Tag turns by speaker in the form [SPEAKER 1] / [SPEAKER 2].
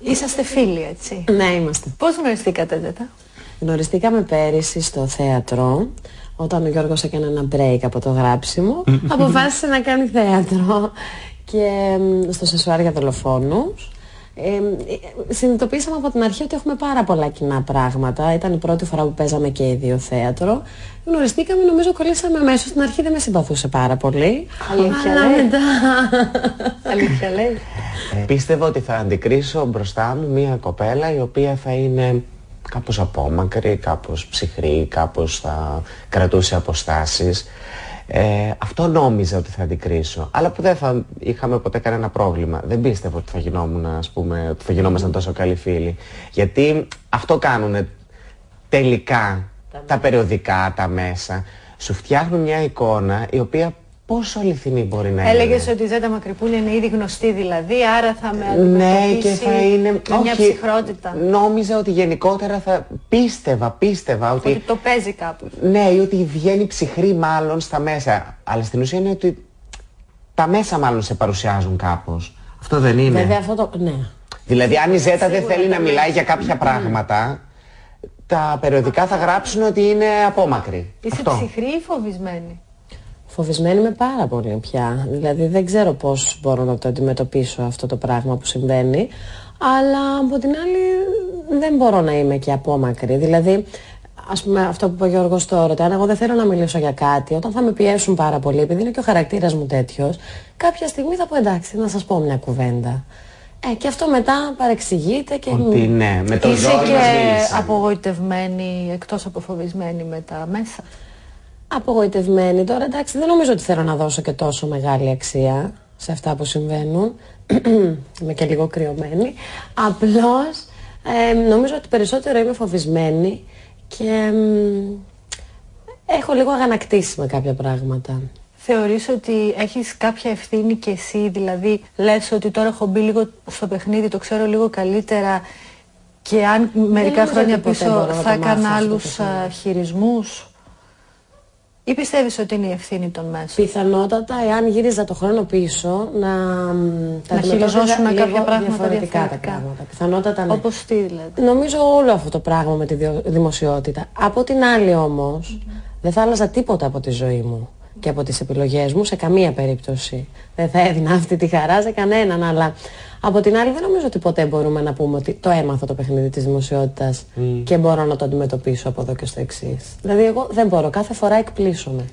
[SPEAKER 1] Είσαστε φίλοι, έτσι.
[SPEAKER 2] Ναι, είμαστε.
[SPEAKER 1] Πώς γνωριστήκατε, Ζέτα;
[SPEAKER 2] Γνωριστήκαμε πέρυσι στο θέατρο, όταν ο Γιώργος έκανε ένα break από το γράψιμο, αποφάσισε να κάνει θέατρο και μ, στο σεσουάρ για δολοφόνους. Ε, ε, συνειδητοποίησαμε από την αρχή ότι έχουμε πάρα πολλά κοινά πράγματα. Ήταν η πρώτη φορά που παίζαμε και οι δύο θέατρο. Γνωριστήκαμε, νομίζω κολλήσαμε αμέσως. Στην αρχή δεν με συμπαθούσε πάρα πολύ.
[SPEAKER 1] Αλήθεια
[SPEAKER 2] αλλά
[SPEAKER 1] λέει.
[SPEAKER 2] μετά...
[SPEAKER 1] Αλήθεια λέει.
[SPEAKER 3] Ε, πίστευα ότι θα αντικρίσω μπροστά μου μια κοπέλα η οποία θα είναι κάπως απόμακρη, κάπως ψυχρή, κάπως θα κρατούσε αποστάσεις. Ε, αυτό νόμιζα ότι θα αντικρίσω, αλλά που δεν θα είχαμε ποτέ κανένα πρόβλημα. Δεν πίστευα ότι θα γινόμουν, ας πούμε, ότι θα γινόμασταν τόσο καλοί φίλοι. Γιατί αυτό κάνουν τελικά τα περιοδικά, τα μέσα. Σου φτιάχνουν μια εικόνα η οποία πόσο αληθινή μπορεί να είναι.
[SPEAKER 1] Έλεγε ότι η Ζέτα Μακρυπούλη είναι ήδη γνωστή δηλαδή, άρα θα με
[SPEAKER 3] Ναι
[SPEAKER 1] αντιμετωπίσει
[SPEAKER 3] και θα είναι...
[SPEAKER 1] με μια
[SPEAKER 3] όχι,
[SPEAKER 1] ψυχρότητα.
[SPEAKER 3] Νόμιζα ότι γενικότερα θα... Πίστευα, πίστευα ότι...
[SPEAKER 1] Ότι το παίζει κάπου.
[SPEAKER 3] Ναι, ή ότι βγαίνει ψυχρή μάλλον στα μέσα. Αλλά στην ουσία είναι ότι τα μέσα μάλλον σε παρουσιάζουν κάπως. Αυτό δεν είναι.
[SPEAKER 2] Βέβαια αυτό το... Ναι.
[SPEAKER 3] Δηλαδή αν η Ζέτα δεν θέλει να μιλάει για κάποια πράγματα, τα περιοδικά θα γράψουν ότι είναι απόμακρη.
[SPEAKER 1] Είσαι
[SPEAKER 3] Αυτό.
[SPEAKER 1] ψυχρή ή φοβισμένη;
[SPEAKER 2] Φοβισμένη είμαι πάρα πολύ πια. Δηλαδή δεν ξέρω πώς μπορώ να το αντιμετωπίσω αυτό το πράγμα που συμβαίνει. Αλλά από την άλλη δεν μπορώ να είμαι και απόμακρη. Δηλαδή, ας πούμε αυτό που είπε ο Γιώργος τώρα, ότι αν εγώ δεν θέλω να μιλήσω για κάτι, όταν θα με πιέσουν πάρα πολύ, επειδή είναι και ο χαρακτήρας μου τέτοιος, κάποια στιγμή θα πω εντάξει, να σας πω μια κουβέντα. Ε, και αυτό μετά παρεξηγείται και...
[SPEAKER 3] Ότι ναι, με το
[SPEAKER 1] Είσαι
[SPEAKER 3] ζόρι μας
[SPEAKER 1] και
[SPEAKER 3] μίλησαν.
[SPEAKER 1] απογοητευμένη, εκτός από φοβισμένη με τα μέσα.
[SPEAKER 2] Απογοητευμένη. Τώρα εντάξει δεν νομίζω ότι θέλω να δώσω και τόσο μεγάλη αξία σε αυτά που συμβαίνουν. είμαι και λίγο κρυωμένη. Απλώς ε, νομίζω ότι περισσότερο είμαι φοβισμένη και μ, έχω λίγο αγανακτήσει με κάποια πράγματα.
[SPEAKER 1] Θεωρείς ότι έχεις κάποια ευθύνη και εσύ, δηλαδή λες ότι τώρα έχω μπει λίγο στο παιχνίδι, το ξέρω λίγο καλύτερα και αν μερικά
[SPEAKER 2] νομίζω
[SPEAKER 1] χρόνια
[SPEAKER 2] ότι ποτέ
[SPEAKER 1] πίσω
[SPEAKER 2] μπορώ να
[SPEAKER 1] θα
[SPEAKER 2] το
[SPEAKER 1] έκανα
[SPEAKER 2] μάθω αυτό το
[SPEAKER 1] άλλους
[SPEAKER 2] παιχνίδι.
[SPEAKER 1] α, χειρισμούς; Ή πιστεύεις ότι είναι η ευθύνη των μέσων;
[SPEAKER 2] Πιθανότατα, εάν γύριζα το χρόνο πίσω, να, μ, τα
[SPEAKER 1] Να
[SPEAKER 2] αντιμετώπιζα
[SPEAKER 1] χειριζόσουν
[SPEAKER 2] λίγο
[SPEAKER 1] κάποια πράγματα
[SPEAKER 2] διαφορετικά, τα
[SPEAKER 1] διαφορετικά.
[SPEAKER 2] πράγματα. Πιθανότατα ναι.
[SPEAKER 1] Όπως τι δηλαδή.
[SPEAKER 2] Νομίζω όλο αυτό το πράγμα με τη διο- δημοσιότητα. Από την άλλη όμως, δεν θα άλλαζα τίποτα από τη ζωή μου και από τις επιλογές μου σε καμία περίπτωση. Δεν θα έδινα αυτή τη χαρά σε κανέναν, αλλά από την άλλη δεν νομίζω ότι ποτέ μπορούμε να πούμε ότι το έμαθα το παιχνίδι της δημοσιότητας και μπορώ να το αντιμετωπίσω από εδώ και στο εξής. Δηλαδή εγώ δεν μπορώ, κάθε φορά εκπλήσωμαι.